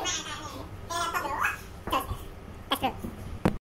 Okay.